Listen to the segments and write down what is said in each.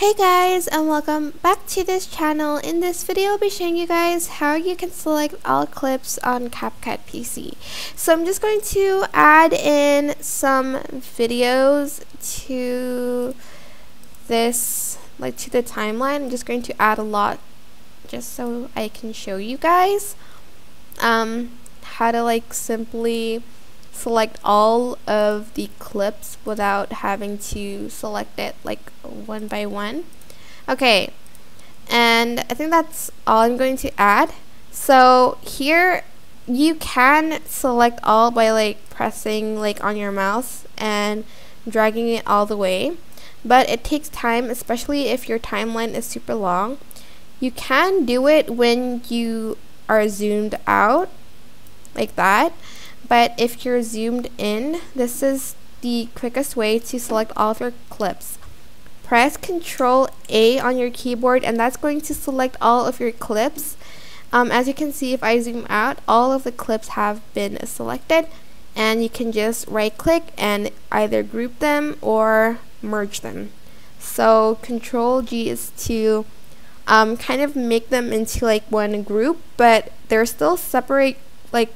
Hey guys and welcome back to this channel. In this video I'll be showing you guys how you can select all clips on CapCut PC. So I'm just going to add in some videos to this, like to the timeline. I'm just going to add a lot just so I can show you guys um, how to like simply select all of the clips without having to select it like one by one. Okay, and I think that's all I'm going to add. So here you can select all by like pressing like on your mouse and dragging it all the way but it takes time especially if your timeline is super long you can do it when you are zoomed out like that but if you're zoomed in, this is the quickest way to select all of your clips. Press Ctrl A on your keyboard and that's going to select all of your clips. Um, as you can see, if I zoom out, all of the clips have been selected and you can just right click and either group them or merge them. So Control G is to um, kind of make them into like one group, but they're still separate like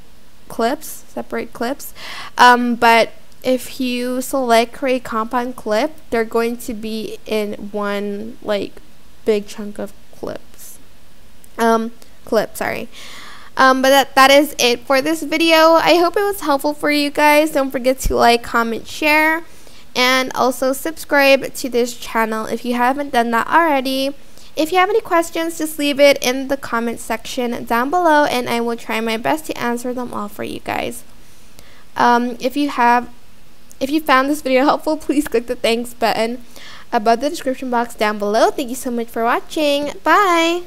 clips, separate clips. Um, but if you select create compound clip, they're going to be in one like big chunk of clips. Um, clip, sorry. Um, but that, that is it for this video. I hope it was helpful for you guys. Don't forget to like, comment, share, and also subscribe to this channel if you haven't done that already. If you have any questions, just leave it in the comment section down below and I will try my best to answer them all for you guys. Um, if you have, if you found this video helpful, please click the thanks button above the description box down below. Thank you so much for watching. Bye!